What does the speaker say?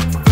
Bye.